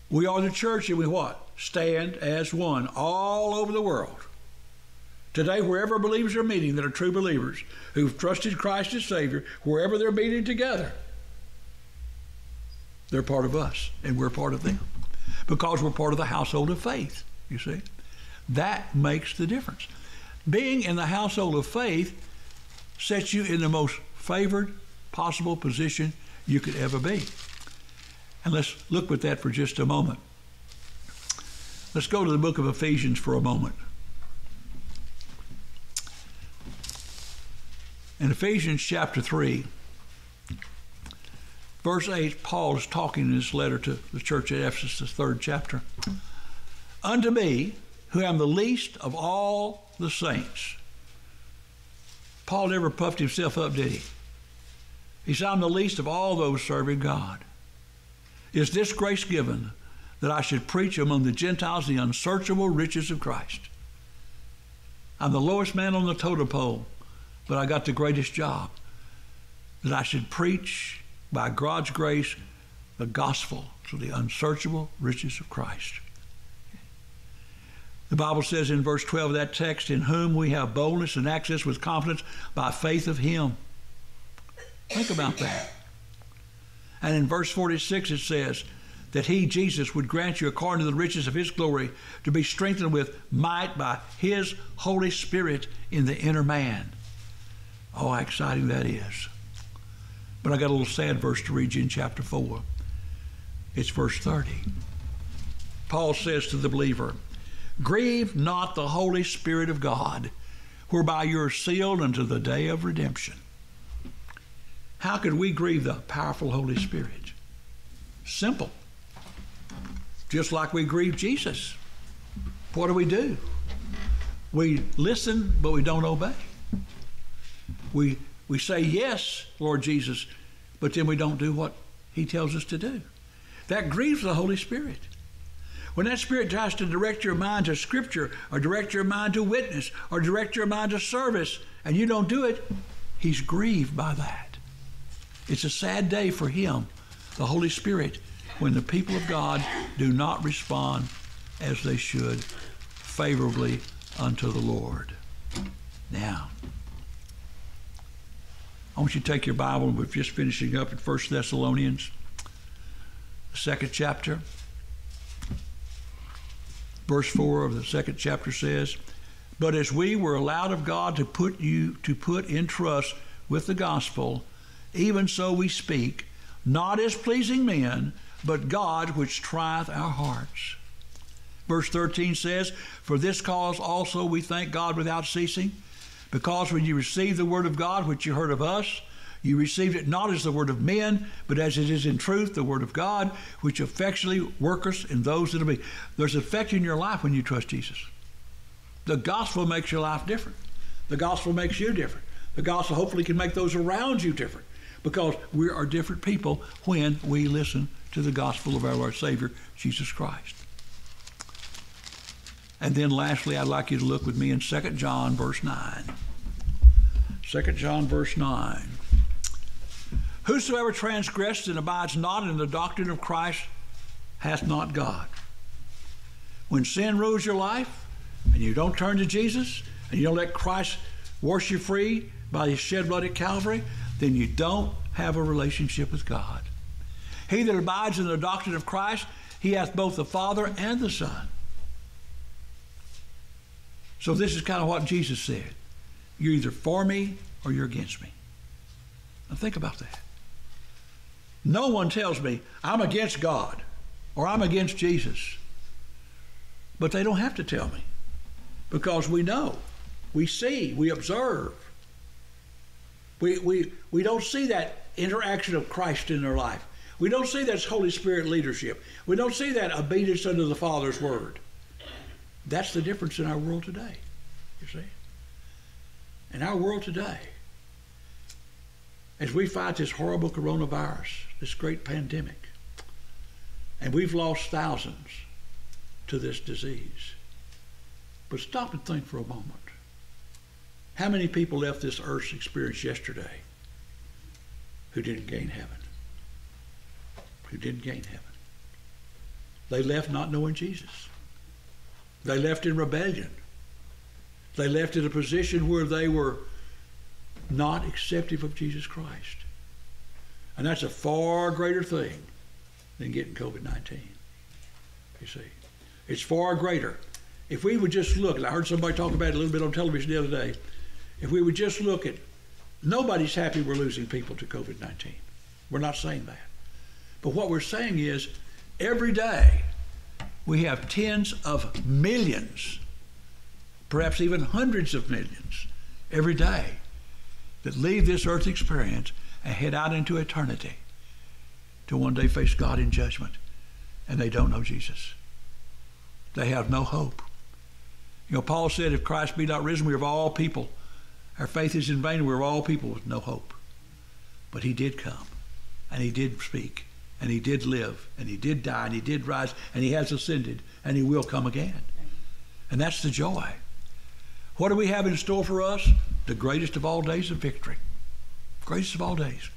We are the church and we what? Stand as one all over the world. Today, wherever believers are meeting that are true believers who've trusted Christ as Savior, wherever they're meeting together, they're part of us and we're part of them because we're part of the household of faith, you see. That makes the difference. Being in the household of faith sets you in the most favored possible position you could ever be. And let's look at that for just a moment. Let's go to the book of Ephesians for a moment. In Ephesians chapter 3, verse 8, Paul is talking in this letter to the church at Ephesus, the third chapter. Unto me, who am the least of all the saints. Paul never puffed himself up, did he? He said, I'm the least of all those serving God. Is this grace given that I should preach among the Gentiles the unsearchable riches of Christ? I'm the lowest man on the totem pole, but I got the greatest job that I should preach by God's grace the gospel to the unsearchable riches of Christ. The Bible says in verse 12 of that text, in whom we have boldness and access with confidence by faith of him. Think about that. And in verse 46 it says that he, Jesus, would grant you according to the riches of his glory to be strengthened with might by his Holy Spirit in the inner man. Oh, how exciting that is. But I got a little sad verse to read you in chapter 4. It's verse 30. Paul says to the believer, Grieve not the Holy Spirit of God, whereby you are sealed unto the day of redemption. How could we grieve the powerful Holy Spirit? Simple. Just like we grieve Jesus. What do we do? We listen, but we don't obey. We, we say, Yes, Lord Jesus, but then we don't do what He tells us to do. That grieves the Holy Spirit. When that Spirit tries to direct your mind to Scripture, or direct your mind to witness, or direct your mind to service, and you don't do it, He's grieved by that. It's a sad day for Him, the Holy Spirit, when the people of God do not respond as they should favorably unto the Lord. Now, I want you to take your Bible. We're just finishing up in 1 Thessalonians, the second chapter. Verse 4 of the second chapter says, But as we were allowed of God to put you to put in trust with the gospel, even so we speak, not as pleasing men, but God which trieth our hearts. Verse 13 says, For this cause also we thank God without ceasing, because when you received the word of God which you heard of us, you received it not as the word of men, but as it is in truth the word of God, which effectually worketh in those that believe. There's effect in your life when you trust Jesus. The gospel makes your life different. The gospel makes you different. The gospel hopefully can make those around you different because we are different people when we listen to the gospel of our Lord Savior, Jesus Christ. And then lastly, I'd like you to look with me in 2 John verse 9. 2 John verse 9. Whosoever transgressed and abides not in the doctrine of Christ hath not God. When sin rules your life and you don't turn to Jesus and you don't let Christ wash you free by his shed blood at Calvary, then you don't have a relationship with God. He that abides in the doctrine of Christ, he hath both the Father and the Son. So this is kind of what Jesus said. You're either for me or you're against me. Now think about that. No one tells me I'm against God or I'm against Jesus. But they don't have to tell me because we know, we see, we observe. We, we, we don't see that interaction of Christ in their life. We don't see that Holy Spirit leadership. We don't see that obedience unto the Father's word. That's the difference in our world today, you see. In our world today, as we fight this horrible coronavirus, this great pandemic, and we've lost thousands to this disease. But stop and think for a moment. How many people left this earth's experience yesterday who didn't gain heaven? Who didn't gain heaven? They left not knowing Jesus. They left in rebellion. They left in a position where they were not acceptive of Jesus Christ. And that's a far greater thing than getting COVID 19. You see, it's far greater. If we would just look, and I heard somebody talk about it a little bit on television the other day, if we would just look at, nobody's happy we're losing people to COVID 19. We're not saying that. But what we're saying is, every day we have tens of millions, perhaps even hundreds of millions, every day that leave this earth experience and head out into eternity to one day face God in judgment. And they don't know Jesus. They have no hope. You know, Paul said, if Christ be not risen, we are of all people. Our faith is in vain. We're of all people with no hope. But he did come, and he did speak, and he did live, and he did die, and he did rise, and he has ascended, and he will come again. And that's the joy. What do we have in store for us? The greatest of all days of victory. Greatest of all days.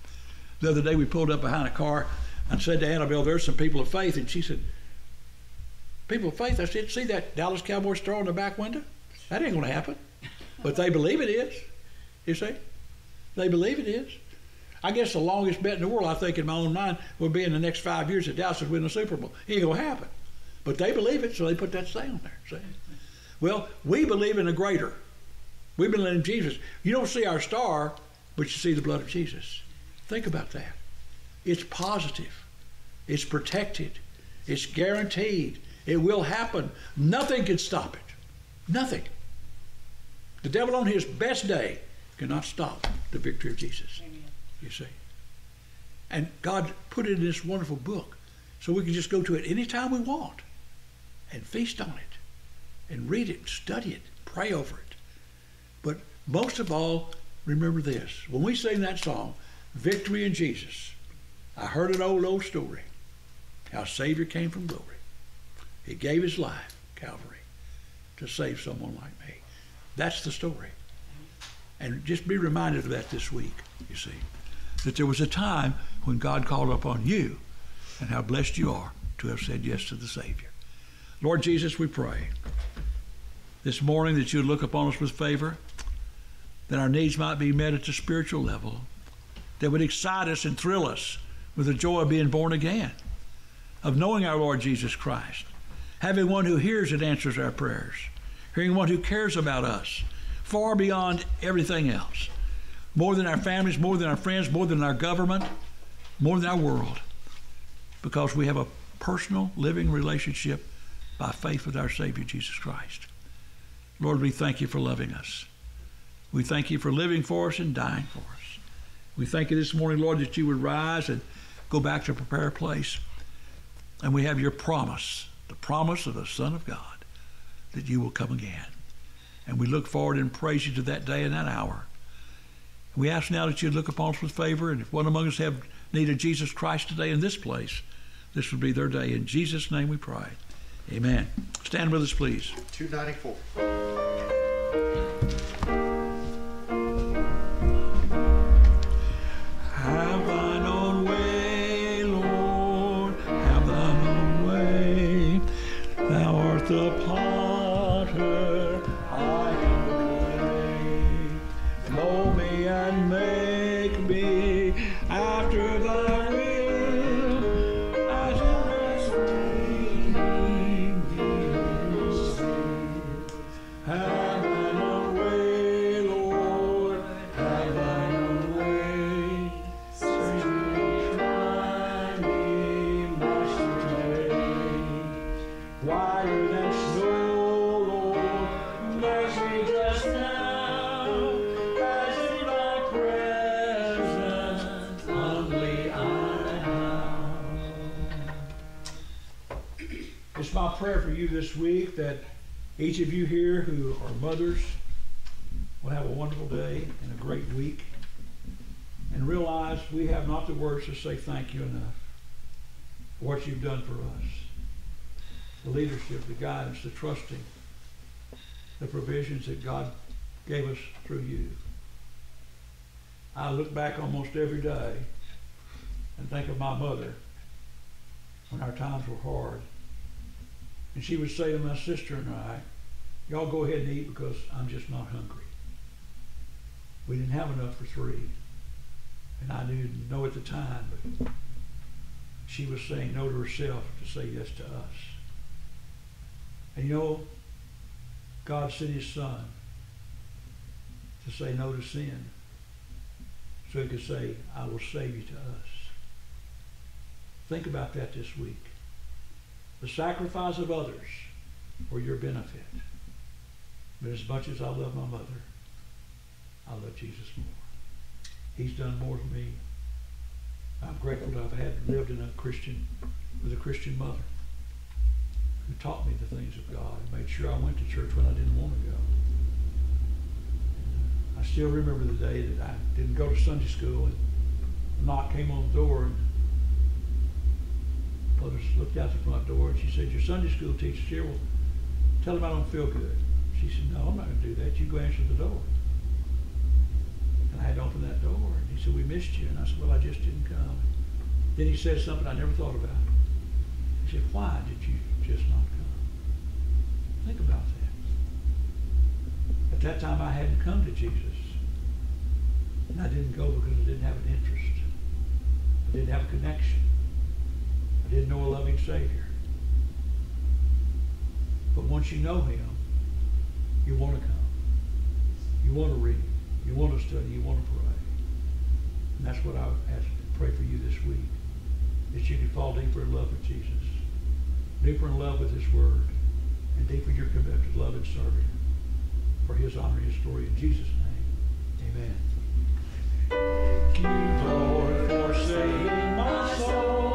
The other day we pulled up behind a car and said to Annabelle, There's some people of faith. And she said, People of faith? I said, See that Dallas Cowboy star in the back window? That ain't going to happen. But they believe it is. You see? They believe it is. I guess the longest bet in the world, I think, in my own mind, would be in the next five years that Dallas would win the Super Bowl. It ain't to happen. But they believe it, so they put that saying on there. See? Well, we believe in a greater. We believe in Jesus. You don't see our star, but you see the blood of Jesus. Think about that. It's positive. It's protected. It's guaranteed. It will happen. Nothing can stop it. Nothing. The devil on his best day cannot stop the victory of Jesus. You see. And God put it in this wonderful book so we can just go to it anytime we want and feast on it and read it, study it, pray over it. But most of all, remember this. When we sing that song, Victory in Jesus, I heard an old, old story how Savior came from glory. He gave his life, Calvary, to save someone like me. That's the story. And just be reminded of that this week, you see, that there was a time when God called upon you and how blessed you are to have said yes to the Savior. Lord Jesus, we pray this morning that you look upon us with favor, that our needs might be met at the spiritual level, that would excite us and thrill us with the joy of being born again, of knowing our Lord Jesus Christ, having one who hears and answers our prayers, hearing one who cares about us far beyond everything else, more than our families, more than our friends, more than our government, more than our world, because we have a personal living relationship by faith with our Savior Jesus Christ. Lord, we thank you for loving us. We thank you for living for us and dying for us. We thank you this morning, Lord, that you would rise and go back to prepare a place. And we have your promise, the promise of the Son of God, that you will come again. And we look forward and praise you to that day and that hour. We ask now that you look upon us with favor, and if one among us have need of Jesus Christ today in this place, this would be their day. In Jesus' name we pray. Amen. Stand with us, please. 294. What you've done for us. The leadership, the guidance, the trusting, the provisions that God gave us through you. I look back almost every day and think of my mother when our times were hard. And she would say to my sister and I, y'all go ahead and eat because I'm just not hungry. We didn't have enough for three. And I didn't know at the time, but she was saying no to herself to say yes to us. And you know, God sent his son to say no to sin so he could say, I will save you to us. Think about that this week. The sacrifice of others for your benefit. But as much as I love my mother, I love Jesus more. He's done more for me. I'm grateful have had lived in a Christian with a Christian mother who taught me the things of God and made sure I went to church when I didn't want to go. Uh, I still remember the day that I didn't go to Sunday school and a knock came on the door and Mother looked out the front door and she said, Your Sunday school teacher's here. Well, tell him I don't feel good. She said, No, I'm not going to do that. You go answer the door. I had to open that door. And he said, We missed you. And I said, Well, I just didn't come. Then he said something I never thought about. He said, Why did you just not come? Think about that. At that time, I hadn't come to Jesus. And I didn't go because I didn't have an interest. I didn't have a connection. I didn't know a loving Savior. But once you know Him, you want to come. You want to read. You want to study. You want to pray. And that's what I ask and pray for you this week. That you can fall deeper in love with Jesus, deeper in love with His Word, and deeper in your commitment to love and serve Him for His honor and His glory. In Jesus' name, amen. Lord, my soul.